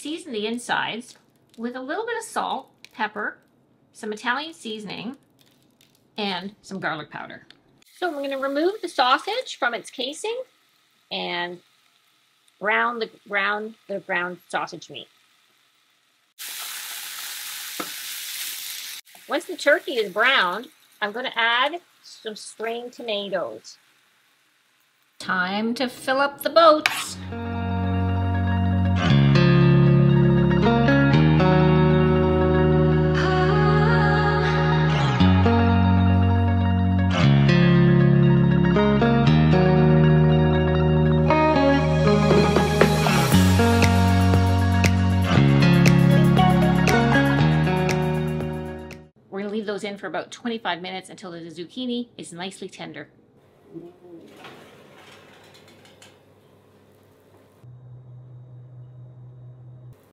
season the insides with a little bit of salt, pepper, some Italian seasoning, and some garlic powder. So I'm going to remove the sausage from its casing and brown the brown the ground sausage meat. Once the turkey is browned, I'm going to add some strained tomatoes. Time to fill up the boats. Leave those in for about 25 minutes until the zucchini is nicely tender.